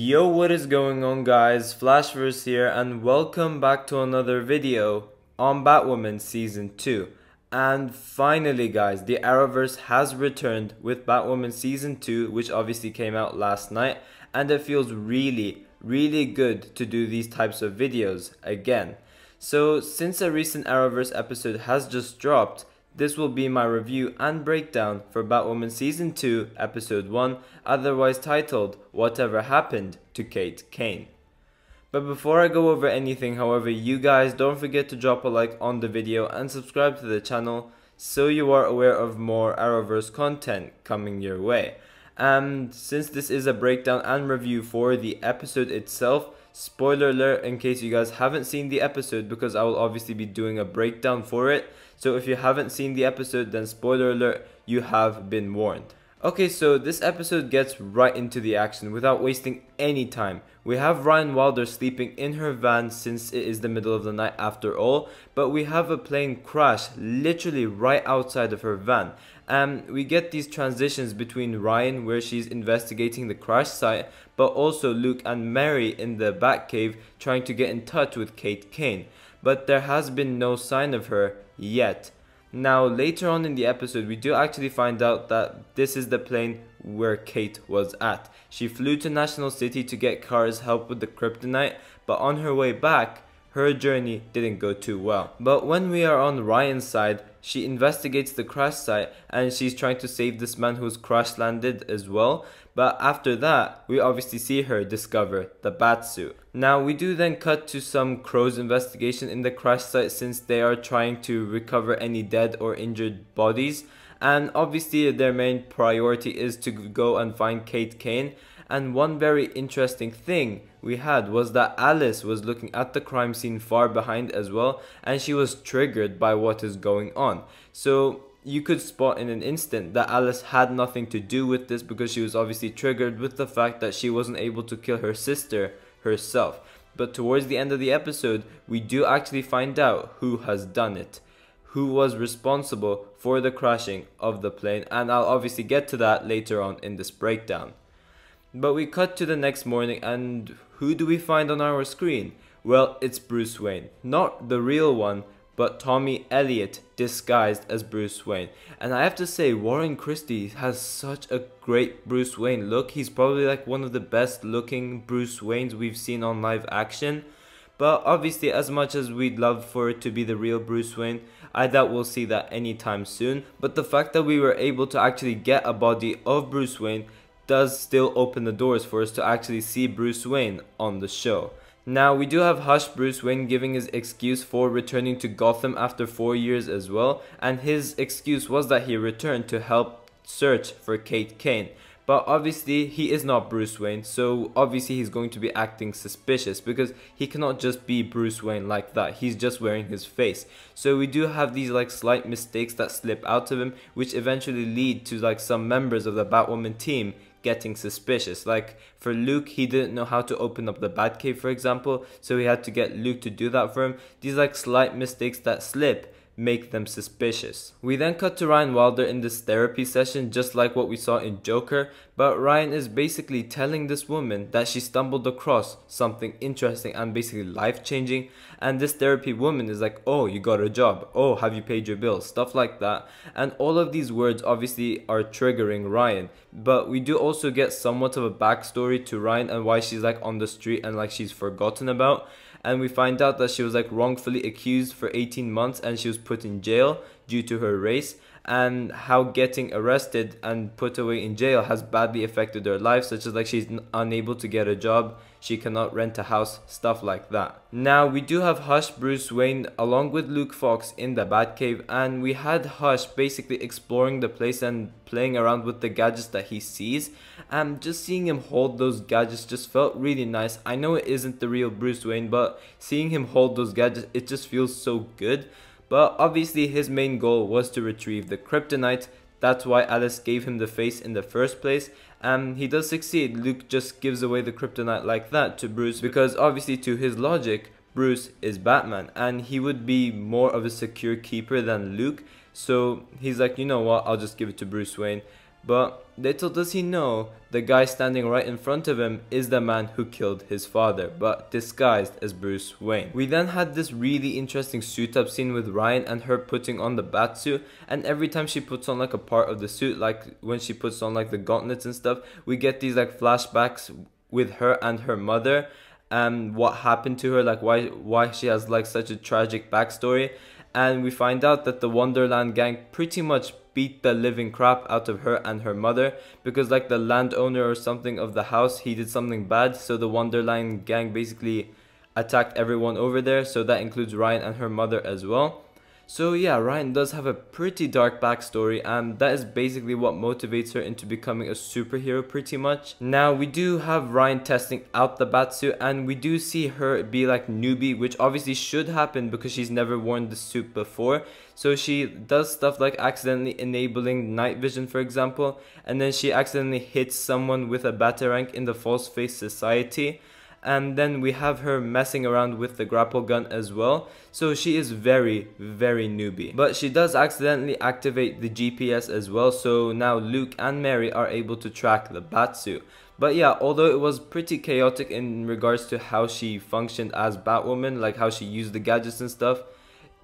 Yo, what is going on guys? Flashverse here and welcome back to another video on Batwoman Season 2. And finally guys, the Arrowverse has returned with Batwoman Season 2 which obviously came out last night and it feels really, really good to do these types of videos again. So since a recent Arrowverse episode has just dropped, this will be my review and breakdown for Batwoman Season 2, Episode 1, otherwise titled Whatever Happened to Kate Kane. But before I go over anything, however, you guys don't forget to drop a like on the video and subscribe to the channel so you are aware of more Arrowverse content coming your way. And since this is a breakdown and review for the episode itself, spoiler alert in case you guys haven't seen the episode because I will obviously be doing a breakdown for it. So if you haven't seen the episode, then spoiler alert, you have been warned. Okay, so this episode gets right into the action without wasting any time. We have Ryan Wilder sleeping in her van since it is the middle of the night after all, but we have a plane crash literally right outside of her van. And we get these transitions between Ryan where she's investigating the crash site, but also Luke and Mary in the Batcave trying to get in touch with Kate Kane. But there has been no sign of her yet. Now, later on in the episode, we do actually find out that this is the plane where Kate was at. She flew to National City to get Kara's help with the kryptonite, but on her way back, her journey didn't go too well. But when we are on Ryan's side, she investigates the crash site and she's trying to save this man who's crash landed as well. But after that, we obviously see her discover the bat suit. Now we do then cut to some Crow's investigation in the crash site since they are trying to recover any dead or injured bodies. And obviously their main priority is to go and find Kate Kane. And one very interesting thing we had was that Alice was looking at the crime scene far behind as well and she was triggered by what is going on. So you could spot in an instant that Alice had nothing to do with this because she was obviously triggered with the fact that she wasn't able to kill her sister herself. But towards the end of the episode, we do actually find out who has done it, who was responsible for the crashing of the plane, and I'll obviously get to that later on in this breakdown. But we cut to the next morning, and who do we find on our screen? Well, it's Bruce Wayne. Not the real one, but Tommy Elliot disguised as Bruce Wayne. And I have to say, Warren Christie has such a great Bruce Wayne look. He's probably like one of the best looking Bruce Waynes we've seen on live action. But obviously, as much as we'd love for it to be the real Bruce Wayne, I doubt we'll see that anytime soon. But the fact that we were able to actually get a body of Bruce Wayne does still open the doors for us to actually see Bruce Wayne on the show. Now, we do have Hush Bruce Wayne giving his excuse for returning to Gotham after four years as well, and his excuse was that he returned to help search for Kate Kane. But obviously, he is not Bruce Wayne, so obviously he's going to be acting suspicious because he cannot just be Bruce Wayne like that. He's just wearing his face. So we do have these like slight mistakes that slip out of him, which eventually lead to like some members of the Batwoman team getting suspicious. Like for Luke, he didn't know how to open up the Batcave, for example, so he had to get Luke to do that for him. These like slight mistakes that slip make them suspicious. We then cut to Ryan Wilder in this therapy session just like what we saw in Joker, but Ryan is basically telling this woman that she stumbled across something interesting and basically life-changing and this therapy woman is like, "Oh, you got a job. Oh, have you paid your bills?" stuff like that. And all of these words obviously are triggering Ryan, but we do also get somewhat of a backstory to Ryan and why she's like on the street and like she's forgotten about. And we find out that she was like wrongfully accused for 18 months and she was put in jail due to her race and how getting arrested and put away in jail has badly affected her life such as like she's unable to get a job she cannot rent a house, stuff like that. Now, we do have Hush Bruce Wayne along with Luke Fox in the Batcave, and we had Hush basically exploring the place and playing around with the gadgets that he sees. And just seeing him hold those gadgets just felt really nice. I know it isn't the real Bruce Wayne, but seeing him hold those gadgets, it just feels so good. But obviously, his main goal was to retrieve the kryptonite. That's why Alice gave him the face in the first place and he does succeed. Luke just gives away the kryptonite like that to Bruce because obviously to his logic, Bruce is Batman and he would be more of a secure keeper than Luke. So he's like, you know what, I'll just give it to Bruce Wayne. But little does he know, the guy standing right in front of him is the man who killed his father, but disguised as Bruce Wayne. We then had this really interesting suit up scene with Ryan and her putting on the bat suit, and every time she puts on like a part of the suit, like when she puts on like the gauntlets and stuff, we get these like flashbacks with her and her mother and what happened to her, like why why she has like such a tragic backstory. And we find out that the Wonderland gang pretty much beat the living crap out of her and her mother because like the landowner or something of the house he did something bad. So the Wonderland gang basically attacked everyone over there. So that includes Ryan and her mother as well so yeah, Ryan does have a pretty dark backstory and that is basically what motivates her into becoming a superhero pretty much. Now we do have Ryan testing out the batsuit and we do see her be like newbie which obviously should happen because she's never worn the suit before. So she does stuff like accidentally enabling night vision for example and then she accidentally hits someone with a batarang in the false face society and then we have her messing around with the grapple gun as well. So she is very very newbie. But she does accidentally activate the GPS as well so now Luke and Mary are able to track the Batsuit but yeah although it was pretty chaotic in regards to how she functioned as Batwoman like how she used the gadgets and stuff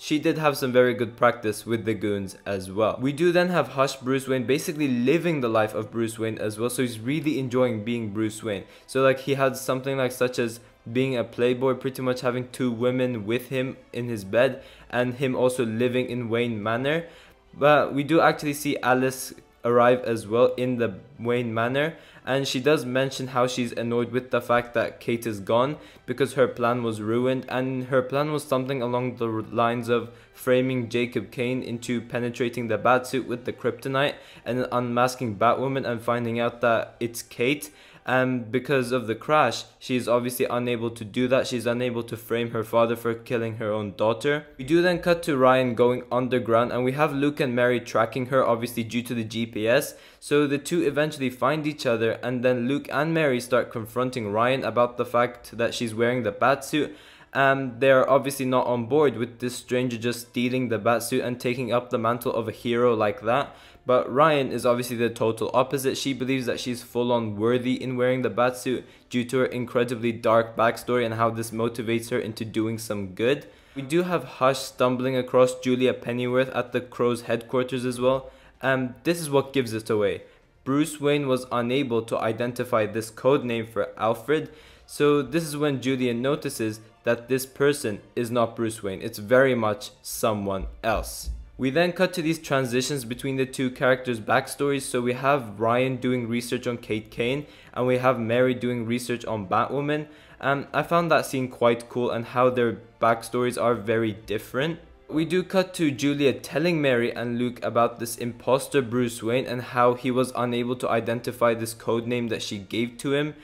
she did have some very good practice with the goons as well. We do then have Hush Bruce Wayne basically living the life of Bruce Wayne as well. So he's really enjoying being Bruce Wayne. So like he had something like such as being a playboy, pretty much having two women with him in his bed and him also living in Wayne Manor. But we do actually see Alice arrive as well in the Wayne Manor and she does mention how she's annoyed with the fact that Kate is gone because her plan was ruined and her plan was something along the lines of framing Jacob Kane into penetrating the Batsuit with the kryptonite and unmasking Batwoman and finding out that it's Kate and because of the crash, she's obviously unable to do that. She's unable to frame her father for killing her own daughter. We do then cut to Ryan going underground and we have Luke and Mary tracking her obviously due to the GPS. So the two eventually find each other and then Luke and Mary start confronting Ryan about the fact that she's wearing the batsuit and they're obviously not on board with this stranger just stealing the batsuit and taking up the mantle of a hero like that. But Ryan is obviously the total opposite. She believes that she's full on worthy in wearing the batsuit due to her incredibly dark backstory and how this motivates her into doing some good. We do have Hush stumbling across Julia Pennyworth at the Crow's headquarters as well. And this is what gives it away. Bruce Wayne was unable to identify this code name for Alfred, so this is when Julia notices that this person is not Bruce Wayne. It's very much someone else. We then cut to these transitions between the two characters' backstories. So we have Ryan doing research on Kate Kane, and we have Mary doing research on Batwoman. And I found that scene quite cool and how their backstories are very different. We do cut to Julia telling Mary and Luke about this imposter Bruce Wayne and how he was unable to identify this code name that she gave to him.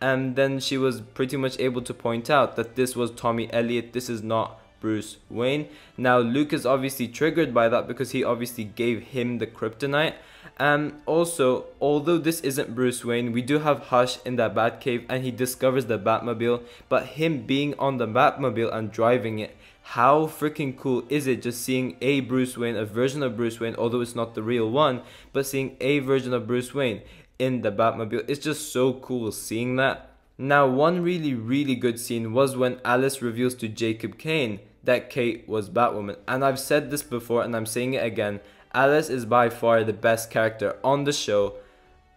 And then she was pretty much able to point out that this was Tommy Elliot, this is not Bruce Wayne. Now Luke is obviously triggered by that because he obviously gave him the kryptonite. And also, although this isn't Bruce Wayne, we do have Hush in that Batcave and he discovers the Batmobile. But him being on the Batmobile and driving it, how freaking cool is it just seeing a Bruce Wayne, a version of Bruce Wayne, although it's not the real one, but seeing a version of Bruce Wayne in the Batmobile. It's just so cool seeing that. Now, one really, really good scene was when Alice reveals to Jacob Kane that Kate was Batwoman. And I've said this before and I'm saying it again. Alice is by far the best character on the show.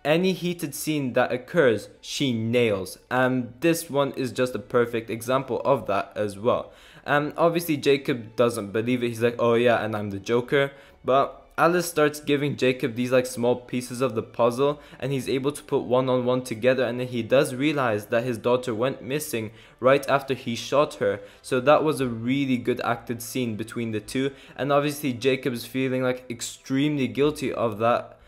Any heated scene that occurs, she nails. And this one is just a perfect example of that as well. And obviously Jacob doesn't believe it. He's like, oh yeah, and I'm the Joker. But Alice starts giving Jacob these like small pieces of the puzzle and he's able to put one on one together and then he does realize that his daughter went missing right after he shot her. So that was a really good acted scene between the two and obviously Jacob's feeling like extremely guilty of that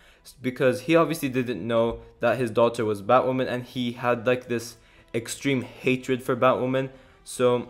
because he obviously didn't know that his daughter was Batwoman and he had like this extreme hatred for Batwoman. So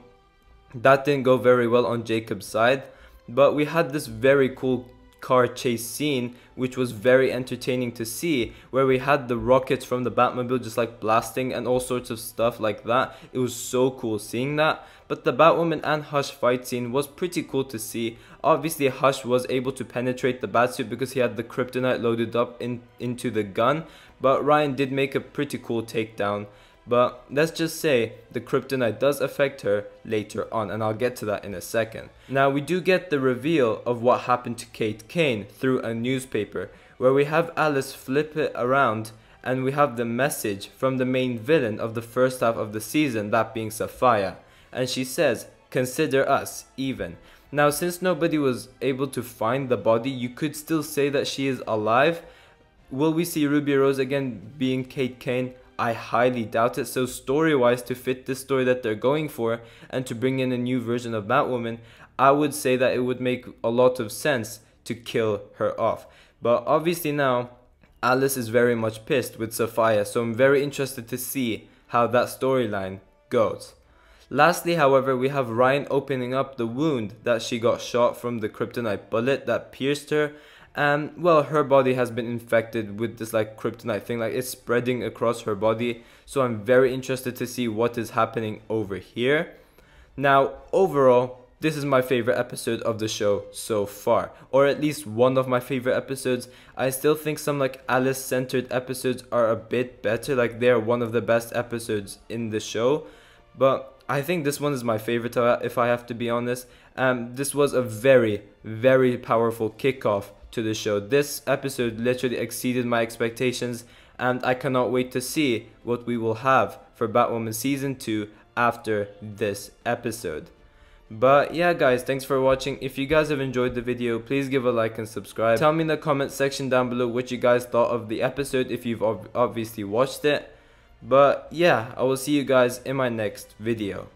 that didn't go very well on Jacob's side. But we had this very cool car chase scene, which was very entertaining to see, where we had the rockets from the Batmobile just like blasting and all sorts of stuff like that. It was so cool seeing that. But the Batwoman and Hush fight scene was pretty cool to see. Obviously, Hush was able to penetrate the Batsuit because he had the kryptonite loaded up in, into the gun, but Ryan did make a pretty cool takedown. But let's just say the kryptonite does affect her later on, and I'll get to that in a second. Now, we do get the reveal of what happened to Kate Kane through a newspaper, where we have Alice flip it around and we have the message from the main villain of the first half of the season, that being Safiyah. And she says, Consider us even. Now, since nobody was able to find the body, you could still say that she is alive. Will we see Ruby Rose again being Kate Kane? I highly doubt it. So story wise, to fit this story that they're going for and to bring in a new version of Batwoman, I would say that it would make a lot of sense to kill her off. But obviously now, Alice is very much pissed with Safiyah, so I'm very interested to see how that storyline goes. Lastly, however, we have Ryan opening up the wound that she got shot from the kryptonite bullet that pierced her and well her body has been infected with this like kryptonite thing. Like it's spreading across her body. So i'm very interested to see what is happening over here. Now overall this is my favorite episode of the show so far. Or at least one of my favorite episodes. I still think some like alice centered episodes are a bit better. Like they're one of the best episodes in the show. But I think this one is my favorite if I have to be honest. Um, this was a very, very powerful kickoff to the show. This episode literally exceeded my expectations, and I cannot wait to see what we will have for Batwoman Season 2 after this episode. But yeah guys, thanks for watching. If you guys have enjoyed the video, please give a like and subscribe. Tell me in the comment section down below what you guys thought of the episode if you've obviously watched it. But yeah, I will see you guys in my next video.